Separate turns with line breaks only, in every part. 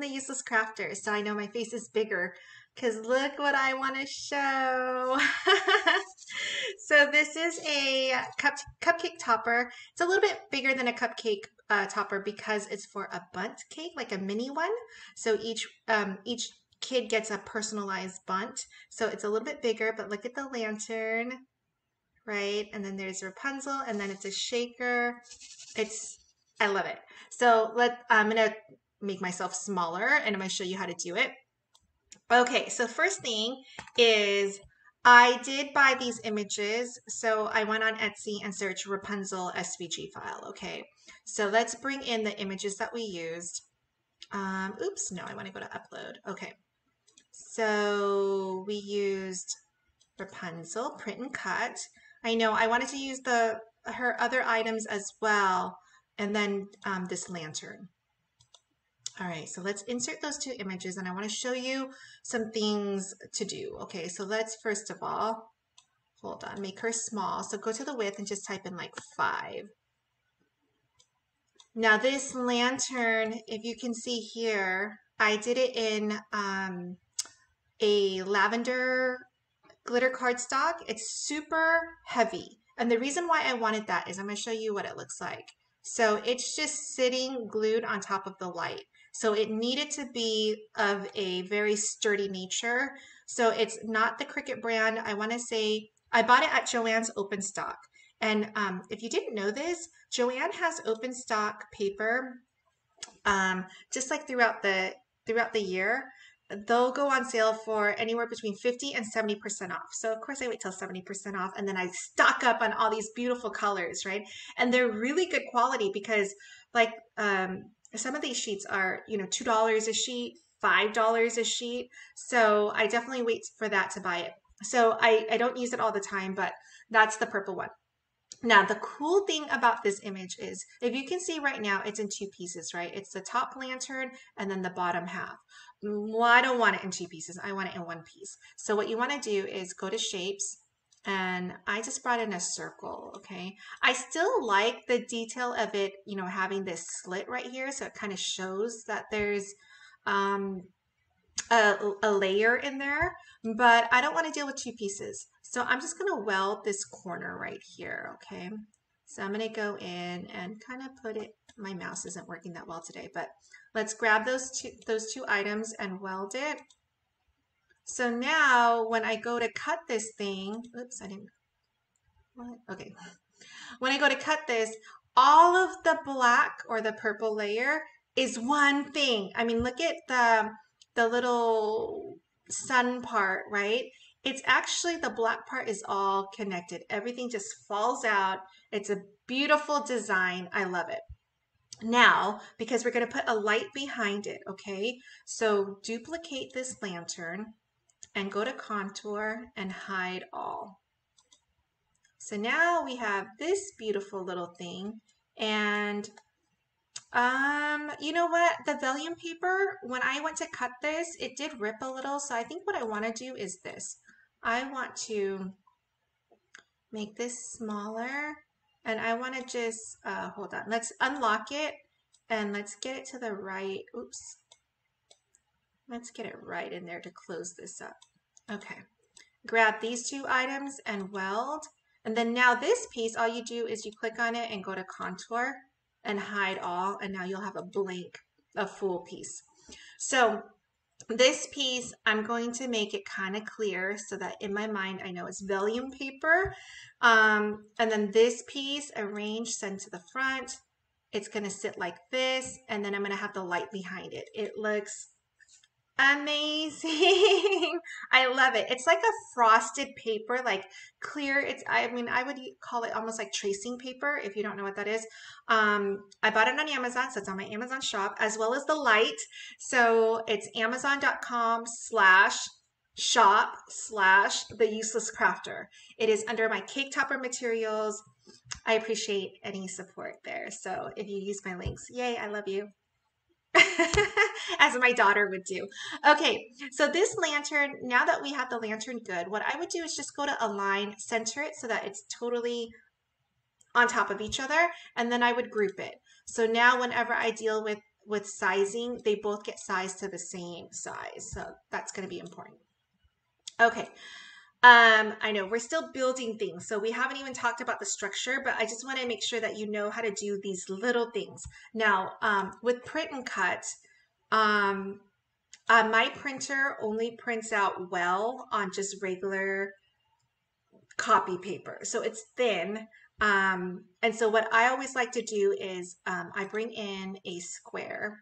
the Useless Crafter, so I know my face is bigger because look what I want to show. so this is a cup cupcake topper. It's a little bit bigger than a cupcake uh, topper because it's for a bundt cake, like a mini one. So each um, each kid gets a personalized bundt. So it's a little bit bigger, but look at the lantern, right? And then there's Rapunzel, and then it's a shaker. It's I love it. So let I'm gonna make myself smaller, and I'm gonna show you how to do it. Okay, so first thing is I did buy these images. So I went on Etsy and searched Rapunzel SVG file. Okay, so let's bring in the images that we used. Um, oops, no, I want to go to upload. Okay, so we used Rapunzel, print and cut. I know I wanted to use the her other items as well, and then um, this lantern. All right, so let's insert those two images and I wanna show you some things to do. Okay, so let's first of all, hold on, make her small. So go to the width and just type in like five. Now this lantern, if you can see here, I did it in um, a lavender glitter cardstock. It's super heavy. And the reason why I wanted that is I'm gonna show you what it looks like. So it's just sitting glued on top of the light. So it needed to be of a very sturdy nature. So it's not the Cricut brand. I want to say I bought it at Joann's Open Stock. And um, if you didn't know this, Joann has open stock paper um, just like throughout the throughout the year. They'll go on sale for anywhere between 50 and 70% off. So of course I wait till 70% off and then I stock up on all these beautiful colors, right? And they're really good quality because like um, some of these sheets are, you know, $2 a sheet, $5 a sheet. So I definitely wait for that to buy it. So I, I don't use it all the time, but that's the purple one. Now, the cool thing about this image is, if you can see right now, it's in two pieces, right? It's the top lantern and then the bottom half. Well, I don't want it in two pieces. I want it in one piece. So what you want to do is go to shapes, and I just brought in a circle, okay? I still like the detail of it, you know, having this slit right here, so it kind of shows that there's um, a, a layer in there, but I don't want to deal with two pieces. So I'm just going to weld this corner right here, okay? So I'm going to go in and kind of put it, my mouse isn't working that well today, but let's grab those two, those two items and weld it. So now when I go to cut this thing, oops, I didn't, what? Okay. When I go to cut this, all of the black or the purple layer is one thing. I mean, look at the, the little sun part, right? It's actually the black part is all connected. Everything just falls out. It's a beautiful design. I love it. Now, because we're going to put a light behind it, okay? So duplicate this lantern and go to contour and hide all. So now we have this beautiful little thing and um, you know what? The vellum paper, when I went to cut this, it did rip a little. So I think what I want to do is this. I want to make this smaller and I want to just, uh, hold on, let's unlock it and let's get it to the right. Oops. Let's get it right in there to close this up. Okay, grab these two items and weld. And then now this piece, all you do is you click on it and go to contour and hide all. And now you'll have a blank, a full piece. So this piece, I'm going to make it kind of clear so that in my mind, I know it's vellum paper. Um, and then this piece, arrange, send to the front. It's going to sit like this. And then I'm going to have the light behind it. It looks amazing. I love it. It's like a frosted paper like clear it's i mean i would call it almost like tracing paper if you don't know what that is. Um i bought it on amazon so it's on my amazon shop as well as the light. So it's amazon.com slash shop slash the useless crafter. It is under my cake topper materials. I appreciate any support there. So if you use my links yay i love you as my daughter would do. Okay, so this lantern, now that we have the lantern good, what I would do is just go to align, center it so that it's totally on top of each other, and then I would group it. So now whenever I deal with with sizing, they both get sized to the same size. So that's going to be important. Okay. Um, I know we're still building things, so we haven't even talked about the structure, but I just want to make sure that you know how to do these little things. Now, um, with print and cut, um, uh, my printer only prints out well on just regular copy paper. So it's thin. Um, and so what I always like to do is um, I bring in a square.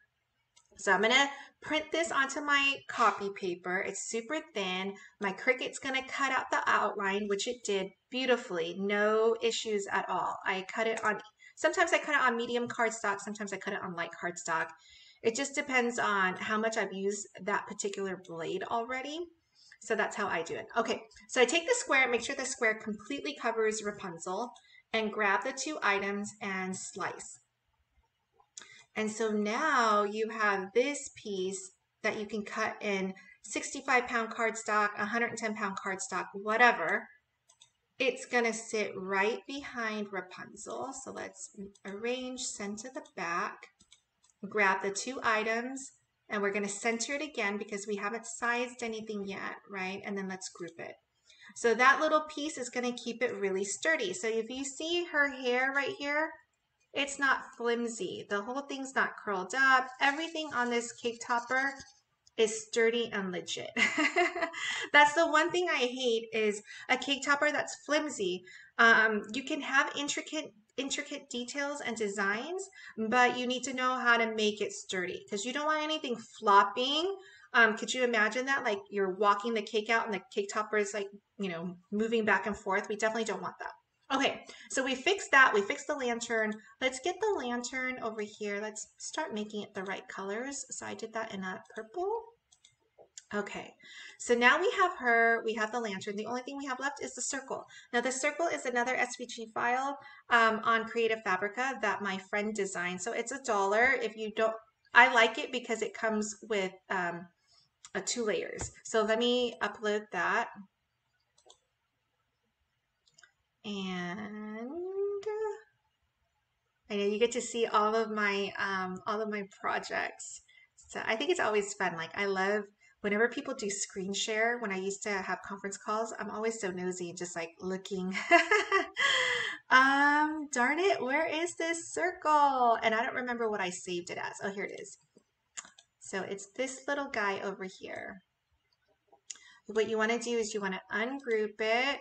So I'm to print this onto my copy paper. It's super thin. My Cricut's going to cut out the outline, which it did beautifully. No issues at all. I cut it on, sometimes I cut it on medium cardstock. Sometimes I cut it on light cardstock. It just depends on how much I've used that particular blade already. So that's how I do it. Okay, so I take the square, make sure the square completely covers Rapunzel and grab the two items and slice. And so now you have this piece that you can cut in 65 pound cardstock, 110 pound cardstock, whatever. It's gonna sit right behind Rapunzel. So let's arrange, to the back, grab the two items, and we're gonna center it again because we haven't sized anything yet, right? And then let's group it. So that little piece is gonna keep it really sturdy. So if you see her hair right here, it's not flimsy. The whole thing's not curled up. Everything on this cake topper is sturdy and legit. that's the one thing I hate is a cake topper that's flimsy. Um, you can have intricate intricate details and designs, but you need to know how to make it sturdy because you don't want anything flopping. Um, could you imagine that? Like you're walking the cake out and the cake topper is like, you know, moving back and forth. We definitely don't want that. Okay, so we fixed that. We fixed the lantern. Let's get the lantern over here. Let's start making it the right colors. So I did that in a purple. Okay, so now we have her, we have the lantern. The only thing we have left is the circle. Now the circle is another SVG file um, on Creative Fabrica that my friend designed. So it's a dollar. If you don't, I like it because it comes with um, two layers. So let me upload that. And I know you get to see all of my um, all of my projects. So I think it's always fun. Like I love whenever people do screen share, when I used to have conference calls, I'm always so nosy just like looking. um, darn it, where is this circle? And I don't remember what I saved it as. Oh, here it is. So it's this little guy over here. What you want to do is you want to ungroup it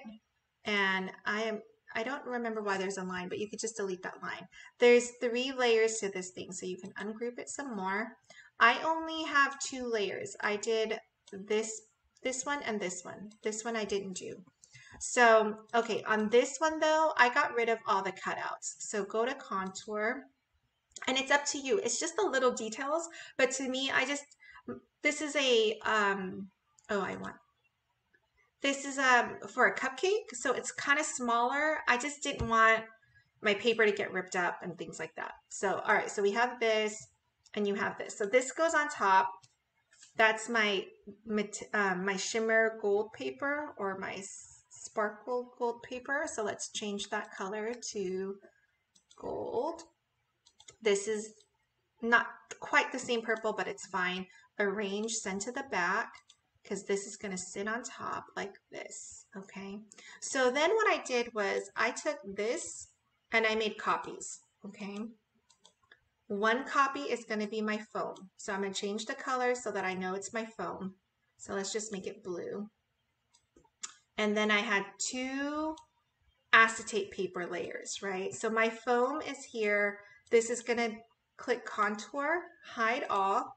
and I am I don't remember why there's a line, but you could just delete that line. There's three layers to this thing, so you can ungroup it some more. I only have two layers. I did this, this one and this one. This one I didn't do. So, okay, on this one though, I got rid of all the cutouts. So go to contour and it's up to you. It's just the little details, but to me, I just, this is a, um, oh, I want this is um, for a cupcake, so it's kind of smaller. I just didn't want my paper to get ripped up and things like that. So, all right, so we have this and you have this. So this goes on top. That's my um, my shimmer gold paper or my sparkle gold paper. So let's change that color to gold. This is not quite the same purple, but it's fine. Arrange, send to the back because this is going to sit on top like this, okay? So then what I did was I took this and I made copies, okay? One copy is going to be my foam. So I'm going to change the color so that I know it's my foam. So let's just make it blue. And then I had two acetate paper layers, right? So my foam is here. This is going to click contour, hide all.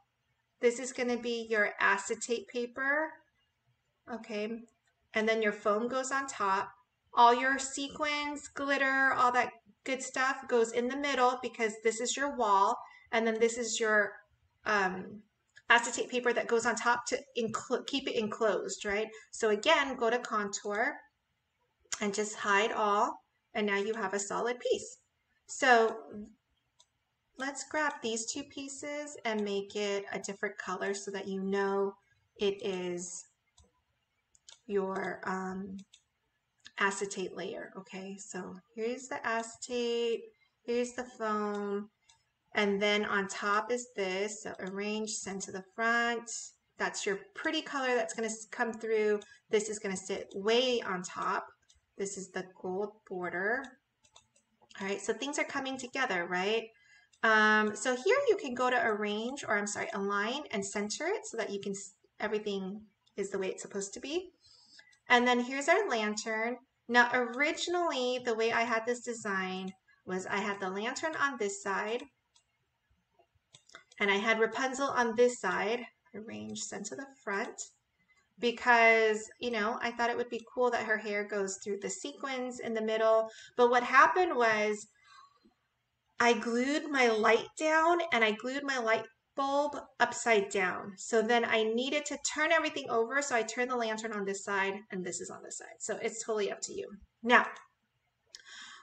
This is going to be your acetate paper. Okay. And then your foam goes on top. All your sequins, glitter, all that good stuff goes in the middle because this is your wall. And then this is your um, acetate paper that goes on top to keep it enclosed, right? So again, go to contour and just hide all. And now you have a solid piece. So let's grab these two pieces and make it a different color so that you know it is your um, acetate layer. Okay, so here's the acetate, here's the foam, And then on top is this, so arrange, send to the front. That's your pretty color that's gonna come through. This is gonna sit way on top. This is the gold border. All right, so things are coming together, right? Um, so here you can go to arrange, or I'm sorry, align and center it so that you can, everything is the way it's supposed to be. And then here's our lantern. Now, originally, the way I had this design was I had the lantern on this side, and I had Rapunzel on this side, arranged sent to the front, because, you know, I thought it would be cool that her hair goes through the sequins in the middle. But what happened was I glued my light down and I glued my light bulb upside down. So then I needed to turn everything over. So I turned the lantern on this side and this is on this side. So it's totally up to you. Now,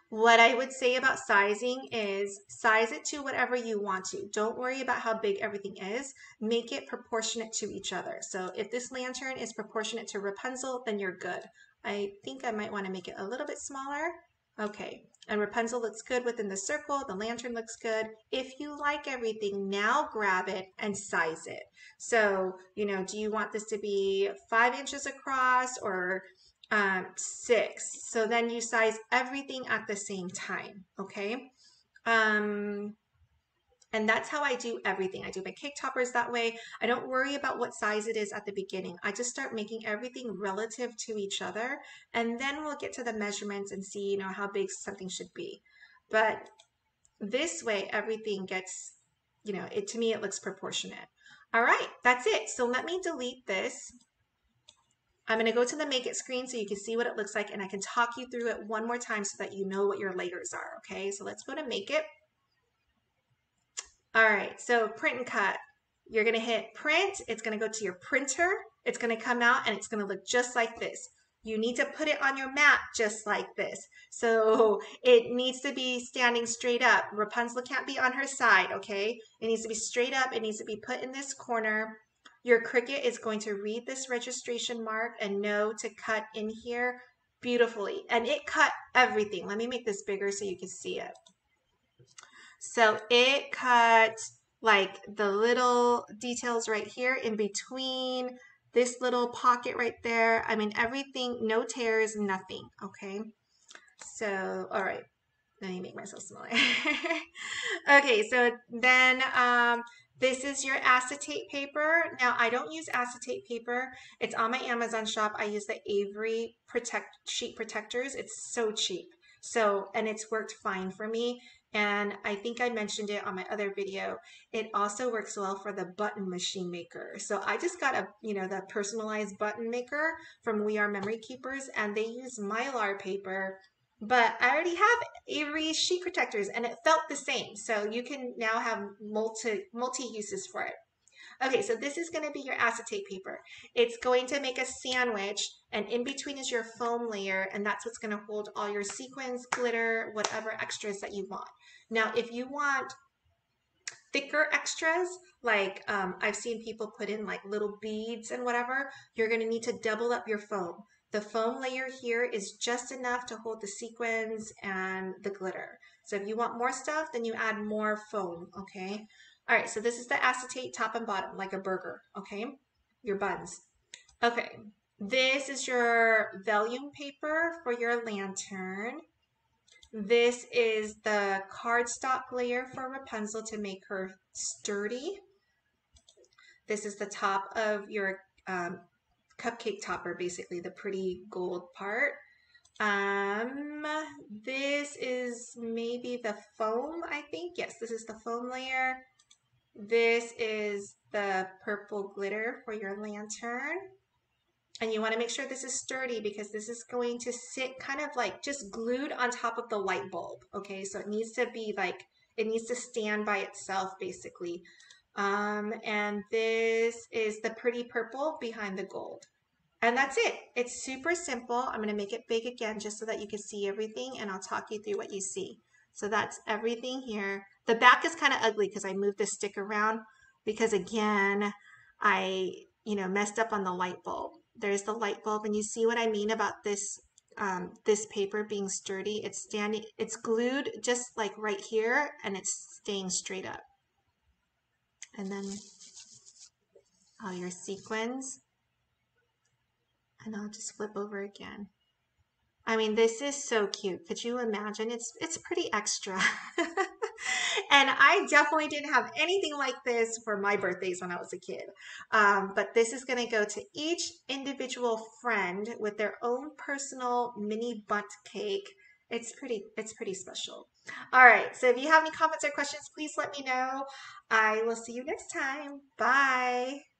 what I would say about sizing is size it to whatever you want to. Don't worry about how big everything is. Make it proportionate to each other. So if this lantern is proportionate to Rapunzel, then you're good. I think I might want to make it a little bit smaller. Okay, and Rapunzel looks good within the circle. The lantern looks good. If you like everything, now grab it and size it. So, you know, do you want this to be five inches across or um, six? So then you size everything at the same time, okay? Um, and that's how I do everything. I do my cake toppers that way. I don't worry about what size it is at the beginning. I just start making everything relative to each other. And then we'll get to the measurements and see, you know, how big something should be. But this way, everything gets, you know, it to me, it looks proportionate. All right, that's it. So let me delete this. I'm going to go to the make it screen so you can see what it looks like and I can talk you through it one more time so that you know what your layers are. Okay, so let's go to make it. All right, so print and cut. You're gonna hit print, it's gonna go to your printer, it's gonna come out and it's gonna look just like this. You need to put it on your map just like this. So it needs to be standing straight up. Rapunzel can't be on her side, okay? It needs to be straight up, it needs to be put in this corner. Your Cricut is going to read this registration mark and know to cut in here beautifully. And it cut everything. Let me make this bigger so you can see it. So it cut like the little details right here in between this little pocket right there. I mean, everything, no tears, nothing, okay? So, all right, let me make myself smaller. okay, so then um, this is your acetate paper. Now, I don't use acetate paper. It's on my Amazon shop. I use the Avery protect sheet protectors. It's so cheap. So, and it's worked fine for me. And I think I mentioned it on my other video. It also works well for the button machine maker. So I just got a, you know, the personalized button maker from We Are Memory Keepers and they use mylar paper but I already have Avery sheet protectors and it felt the same. So you can now have multi multi uses for it. Okay, so this is going to be your acetate paper. It's going to make a sandwich, and in between is your foam layer, and that's what's going to hold all your sequins, glitter, whatever extras that you want. Now, if you want thicker extras, like um, I've seen people put in like little beads and whatever, you're going to need to double up your foam. The foam layer here is just enough to hold the sequins and the glitter. So if you want more stuff, then you add more foam, okay? All right, so this is the acetate top and bottom, like a burger, okay? Your buns. Okay, this is your vellum paper for your lantern. This is the cardstock layer for Rapunzel to make her sturdy. This is the top of your um, cupcake topper, basically the pretty gold part. Um, this is maybe the foam, I think. Yes, this is the foam layer. This is the purple glitter for your lantern. And you want to make sure this is sturdy because this is going to sit kind of like just glued on top of the light bulb. Okay, so it needs to be like, it needs to stand by itself basically. Um, and this is the pretty purple behind the gold. And that's it. It's super simple. I'm going to make it big again just so that you can see everything and I'll talk you through what you see. So that's everything here. The back is kind of ugly because I moved the stick around because again, I, you know, messed up on the light bulb. There's the light bulb and you see what I mean about this um, this paper being sturdy. It's standing, it's glued just like right here and it's staying straight up. And then all your sequins. And I'll just flip over again. I mean, this is so cute. Could you imagine? It's it's pretty extra. and I definitely didn't have anything like this for my birthdays when I was a kid. Um, but this is going to go to each individual friend with their own personal mini Bundt cake. It's pretty, it's pretty special. All right. So if you have any comments or questions, please let me know. I will see you next time. Bye.